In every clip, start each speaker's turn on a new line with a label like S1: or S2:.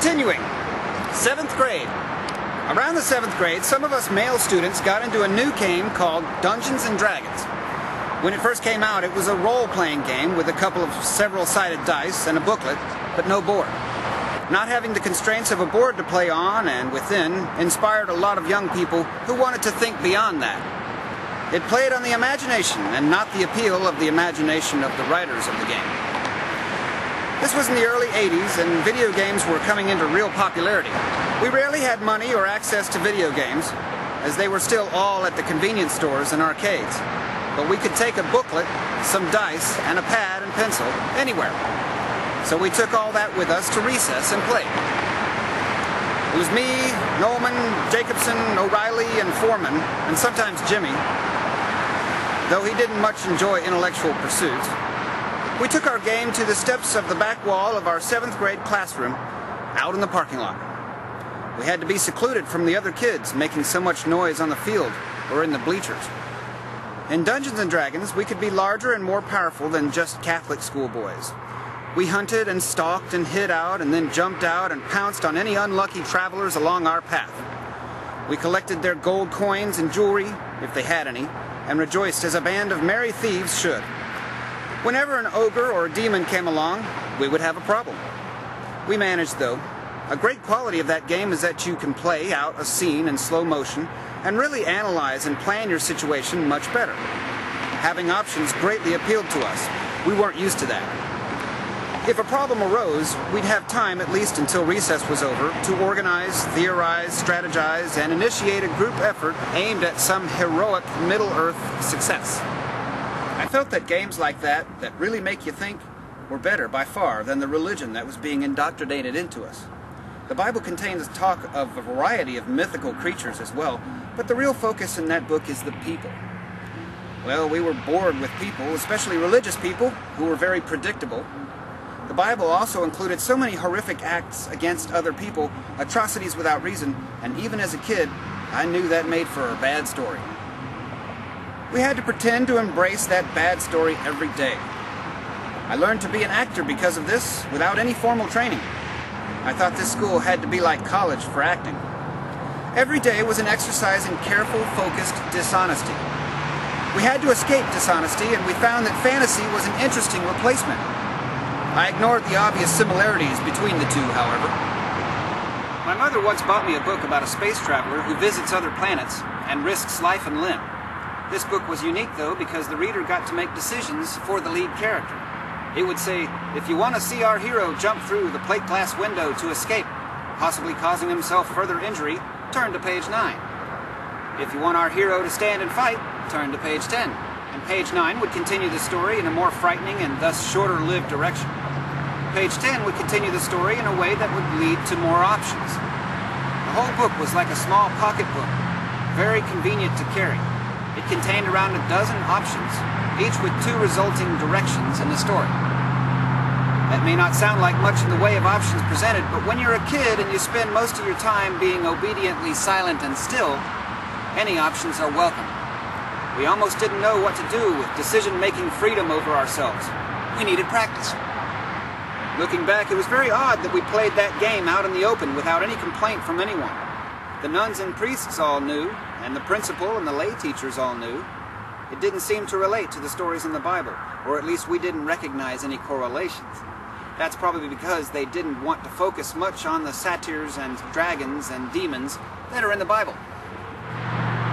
S1: Continuing, seventh grade. Around the seventh grade, some of us male students got into a new game called Dungeons and Dragons. When it first came out, it was a role-playing game with a couple of several-sided dice and a booklet, but no board. Not having the constraints of a board to play on and within inspired a lot of young people who wanted to think beyond that. It played on the imagination and not the appeal of the imagination of the writers of the game. This was in the early 80s and video games were coming into real popularity. We rarely had money or access to video games, as they were still all at the convenience stores and arcades. But we could take a booklet, some dice, and a pad and pencil anywhere. So we took all that with us to recess and played. It was me, Nolman, Jacobson, O'Reilly, and Foreman, and sometimes Jimmy, though he didn't much enjoy intellectual pursuits. We took our game to the steps of the back wall of our seventh grade classroom out in the parking lot. We had to be secluded from the other kids making so much noise on the field or in the bleachers. In Dungeons and Dragons, we could be larger and more powerful than just Catholic schoolboys. We hunted and stalked and hid out and then jumped out and pounced on any unlucky travelers along our path. We collected their gold coins and jewelry, if they had any, and rejoiced as a band of merry thieves should. Whenever an ogre or a demon came along, we would have a problem. We managed, though, a great quality of that game is that you can play out a scene in slow motion and really analyze and plan your situation much better. Having options greatly appealed to us. We weren't used to that. If a problem arose, we'd have time at least until recess was over to organize, theorize, strategize, and initiate a group effort aimed at some heroic Middle-earth success. I felt that games like that, that really make you think, were better by far than the religion that was being indoctrinated into us. The Bible contains talk of a variety of mythical creatures as well, but the real focus in that book is the people. Well, we were bored with people, especially religious people, who were very predictable. The Bible also included so many horrific acts against other people, atrocities without reason, and even as a kid, I knew that made for a bad story. We had to pretend to embrace that bad story every day. I learned to be an actor because of this without any formal training. I thought this school had to be like college for acting. Every day was an exercise in careful, focused dishonesty. We had to escape dishonesty, and we found that fantasy was an interesting replacement. I ignored the obvious similarities between the two, however. My mother once bought me a book about a space traveler who visits other planets and risks life and limb. This book was unique, though, because the reader got to make decisions for the lead character. It would say, if you want to see our hero jump through the plate glass window to escape, possibly causing himself further injury, turn to page 9. If you want our hero to stand and fight, turn to page 10. And page 9 would continue the story in a more frightening and thus shorter-lived direction. Page 10 would continue the story in a way that would lead to more options. The whole book was like a small pocketbook, very convenient to carry. It contained around a dozen options, each with two resulting directions in the story. That may not sound like much in the way of options presented, but when you're a kid and you spend most of your time being obediently silent and still, any options are welcome. We almost didn't know what to do with decision-making freedom over ourselves. We needed practice. Looking back, it was very odd that we played that game out in the open without any complaint from anyone. The nuns and priests all knew, and the principal and the lay teachers all knew, it didn't seem to relate to the stories in the Bible, or at least we didn't recognize any correlations. That's probably because they didn't want to focus much on the satyrs and dragons and demons that are in the Bible.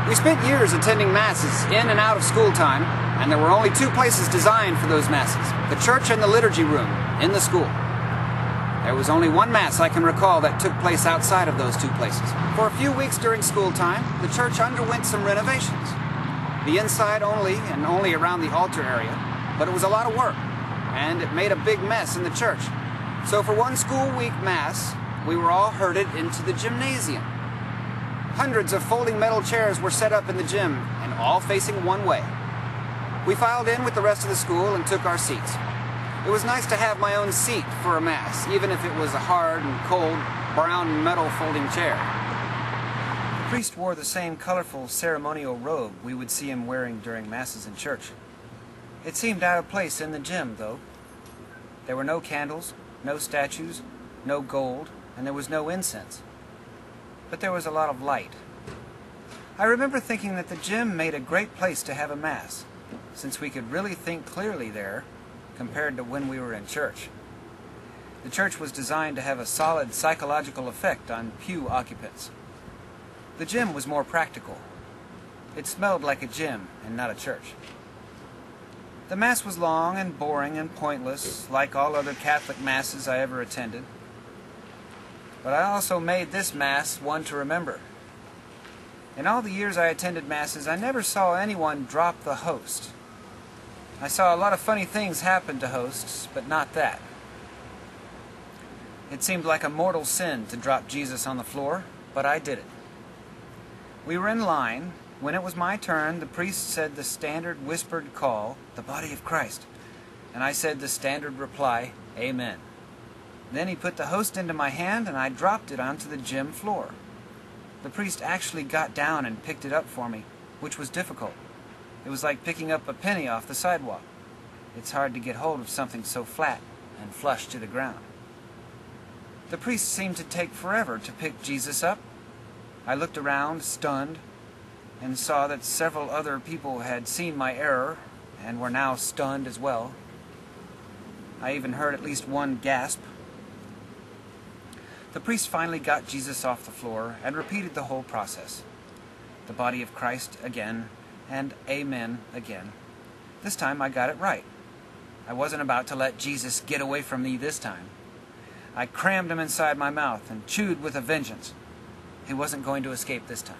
S1: We spent years attending masses in and out of school time, and there were only two places designed for those masses the church and the liturgy room in the school. There was only one mass I can recall that took place outside of those two places. For a few weeks during school time, the church underwent some renovations the inside only and only around the altar area, but it was a lot of work, and it made a big mess in the church. So for one school week mass, we were all herded into the gymnasium. Hundreds of folding metal chairs were set up in the gym, and all facing one way. We filed in with the rest of the school and took our seats. It was nice to have my own seat for a mass, even if it was a hard and cold brown metal folding chair The priest wore the same colorful ceremonial robe we would see him wearing during masses in church. It seemed out of place in the gym, though. There were no candles, no statues, no gold, and there was no incense. But there was a lot of light. I remember thinking that the gym made a great place to have a Mass, since we could really think clearly there compared to when we were in church. The church was designed to have a solid psychological effect on pew occupants. The gym was more practical. It smelled like a gym and not a church. The Mass was long and boring and pointless, like all other Catholic Masses I ever attended. But I also made this Mass one to remember. In all the years I attended Masses, I never saw anyone drop the host. I saw a lot of funny things happen to hosts, but not that. It seemed like a mortal sin to drop Jesus on the floor, but I did it. We were in line. When it was my turn, the priest said the standard whispered call, the body of Christ. And I said the standard reply, Amen. Then he put the host into my hand and I dropped it onto the gym floor. The priest actually got down and picked it up for me, which was difficult. It was like picking up a penny off the sidewalk. It's hard to get hold of something so flat and flush to the ground. The priest seemed to take forever to pick Jesus up. I looked around, stunned, and saw that several other people had seen my error and were now stunned as well. I even heard at least one gasp. The priest finally got Jesus off the floor and repeated the whole process. The body of Christ again, and Amen again. This time I got it right. I wasn't about to let Jesus get away from me this time. I crammed him inside my mouth and chewed with a vengeance. He wasn't going to escape this time.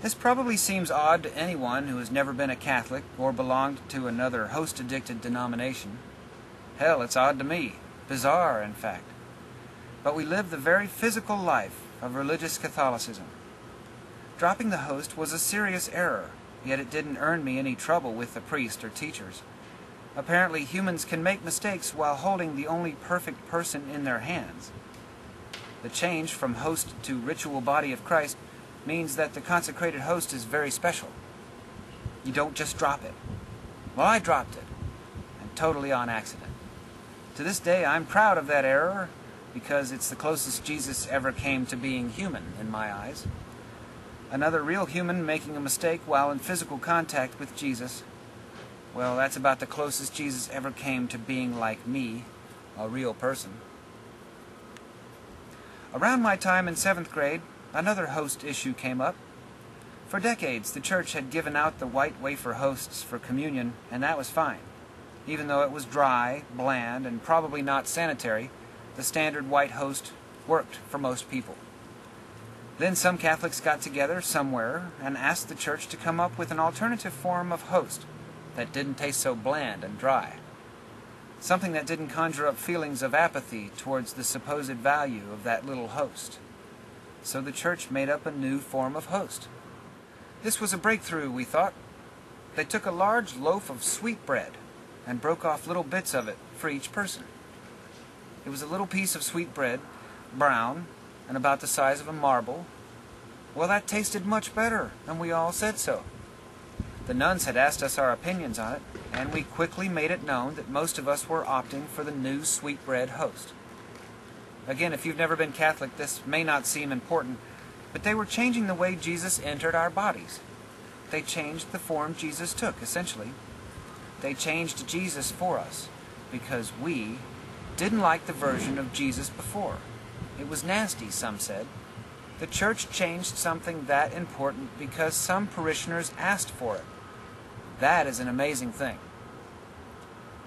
S1: This probably seems odd to anyone who has never been a Catholic or belonged to another host addicted denomination. Hell, it's odd to me. Bizarre, in fact. But we live the very physical life of religious Catholicism. Dropping the host was a serious error, yet it didn't earn me any trouble with the priest or teachers. Apparently, humans can make mistakes while holding the only perfect person in their hands. The change from host to ritual body of Christ means that the consecrated host is very special. You don't just drop it. Well, I dropped it, and totally on accident. To this day, I'm proud of that error because it's the closest Jesus ever came to being human in my eyes. Another real human making a mistake while in physical contact with Jesus well, that's about the closest Jesus ever came to being like me, a real person. Around my time in seventh grade, another host issue came up. For decades, the church had given out the white wafer hosts for communion, and that was fine. Even though it was dry, bland, and probably not sanitary, the standard white host worked for most people. Then some Catholics got together somewhere and asked the church to come up with an alternative form of host that didn't taste so bland and dry. Something that didn't conjure up feelings of apathy towards the supposed value of that little host. So the church made up a new form of host. This was a breakthrough, we thought. They took a large loaf of sweet bread and broke off little bits of it for each person. It was a little piece of sweet bread, brown, and about the size of a marble. Well, that tasted much better, and we all said so. The nuns had asked us our opinions on it, and we quickly made it known that most of us were opting for the new sweetbread host. Again, if you've never been Catholic, this may not seem important, but they were changing the way Jesus entered our bodies. They changed the form Jesus took, essentially. They changed Jesus for us, because we didn't like the version of Jesus before. It was nasty, some said. The church changed something that important because some parishioners asked for it. That is an amazing thing.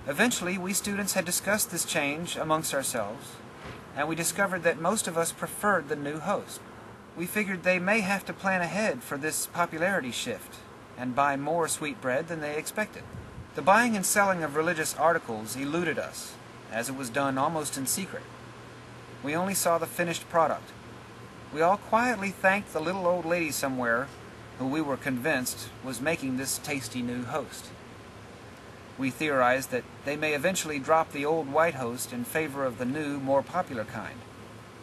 S1: Eventually, we students had discussed this change amongst ourselves, and we discovered that most of us preferred the new host. We figured they may have to plan ahead for this popularity shift and buy more sweetbread than they expected. The buying and selling of religious articles eluded us, as it was done almost in secret. We only saw the finished product, we all quietly thanked the little old lady somewhere who we were convinced was making this tasty new host. We theorized that they may eventually drop the old white host in favor of the new, more popular kind.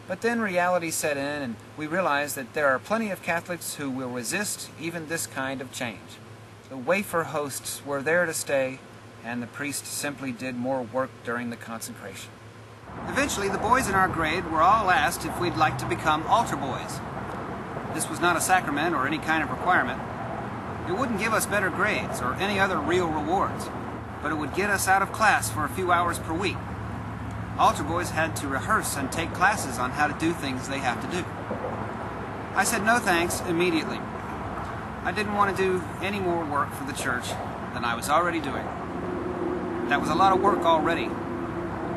S1: But then reality set in, and we realized that there are plenty of Catholics who will resist even this kind of change. The wafer hosts were there to stay, and the priest simply did more work during the consecration. Eventually, the boys in our grade were all asked if we'd like to become altar boys. This was not a sacrament or any kind of requirement. It wouldn't give us better grades or any other real rewards, but it would get us out of class for a few hours per week. Altar boys had to rehearse and take classes on how to do things they have to do. I said no thanks immediately. I didn't want to do any more work for the church than I was already doing. That was a lot of work already.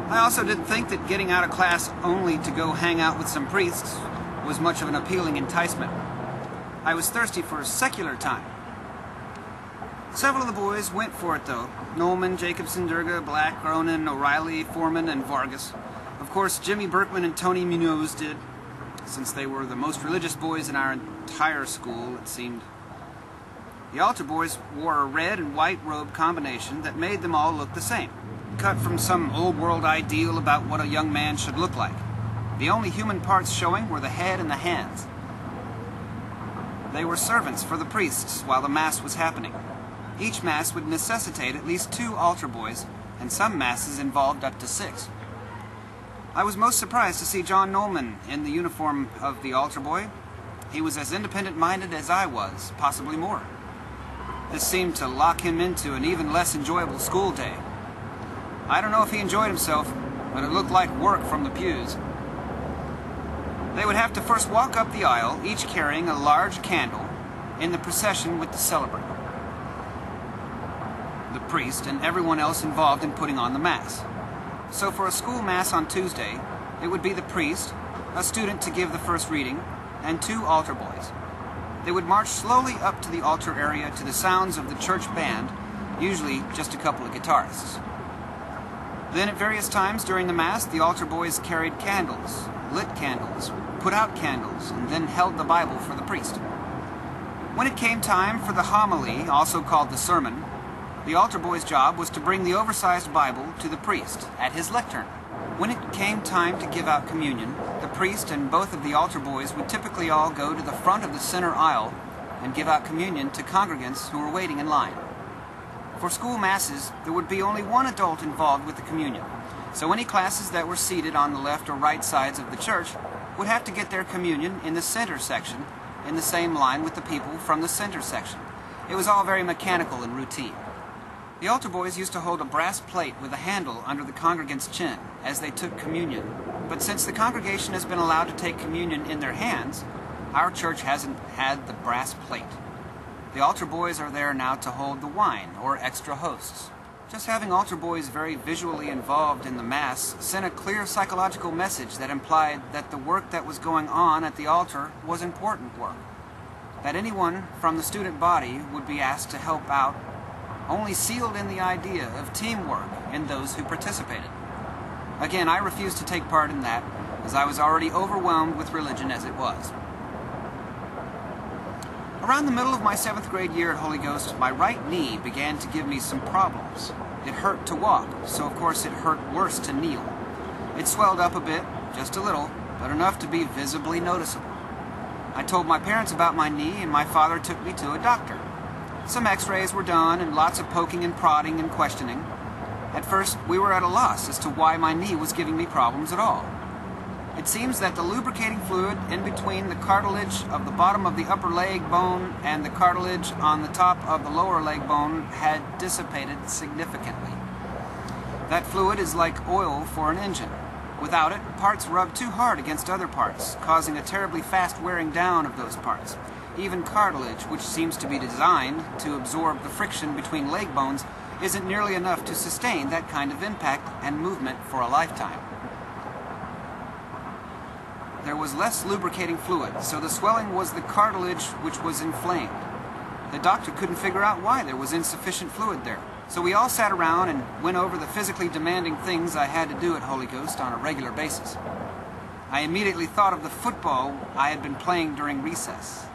S1: I also didn't think that getting out of class only to go hang out with some priests was much of an appealing enticement. I was thirsty for secular time. Several of the boys went for it, though. Nolman, Jacobson, Durga, Black, Cronin, O'Reilly, Foreman, and Vargas. Of course, Jimmy Berkman and Tony Munoz did, since they were the most religious boys in our entire school, it seemed. The altar boys wore a red and white robe combination that made them all look the same, cut from some old world ideal about what a young man should look like. The only human parts showing were the head and the hands. They were servants for the priests while the Mass was happening. Each Mass would necessitate at least two altar boys, and some Masses involved up to six. I was most surprised to see John Nolman in the uniform of the altar boy. He was as independent minded as I was, possibly more. This seemed to lock him into an even less enjoyable school day. I don't know if he enjoyed himself, but it looked like work from the pews. They would have to first walk up the aisle, each carrying a large candle, in the procession with the celebrant, the priest, and everyone else involved in putting on the Mass. So for a school Mass on Tuesday, it would be the priest, a student to give the first reading, and two altar boys. They would march slowly up to the altar area to the sounds of the church band, usually just a couple of guitarists. Then at various times during the Mass, the altar boys carried candles, lit candles, put out candles, and then held the Bible for the priest. When it came time for the homily, also called the sermon, the altar boy's job was to bring the oversized Bible to the priest at his lectern. When it came time to give out communion, the priest and both of the altar boys would typically all go to the front of the center aisle and give out communion to congregants who were waiting in line. For school masses, there would be only one adult involved with the communion, so any classes that were seated on the left or right sides of the church would have to get their communion in the center section in the same line with the people from the center section. It was all very mechanical and routine. The altar boys used to hold a brass plate with a handle under the congregant's chin as they took communion. But since the congregation has been allowed to take communion in their hands, our church hasn't had the brass plate. The altar boys are there now to hold the wine or extra hosts. Just having altar boys very visually involved in the Mass sent a clear psychological message that implied that the work that was going on at the altar was important work. That anyone from the student body would be asked to help out only sealed in the idea of teamwork in those who participated. Again, I refused to take part in that, as I was already overwhelmed with religion as it was. Around the middle of my seventh grade year at Holy Ghost, my right knee began to give me some problems. It hurt to walk, so of course it hurt worse to kneel. It swelled up a bit, just a little, but enough to be visibly noticeable. I told my parents about my knee, and my father took me to a doctor. Some x rays were done, and lots of poking and prodding and questioning. At first, we were at a loss as to why my knee was giving me problems at all. It seems that the lubricating fluid in between the cartilage of the bottom of the upper leg bone and the cartilage on the top of the lower leg bone had dissipated significantly. That fluid is like oil for an engine. Without it, parts rub too hard against other parts, causing a terribly fast wearing down of those parts. Even cartilage, which seems to be designed to absorb the friction between leg bones, isn't nearly enough to sustain that kind of impact and movement for a lifetime there was less lubricating fluid, so the swelling was the cartilage which was inflamed. The doctor couldn't figure out why there was insufficient fluid there. So we all sat around and went over the physically demanding things I had to do at Holy Ghost on a regular basis. I immediately thought of the football I had been playing during recess.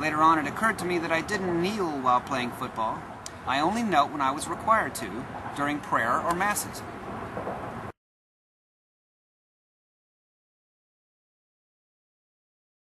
S1: Later on, it occurred to me that I didn't kneel while playing football. I only knelt when I was required to, during prayer or masses.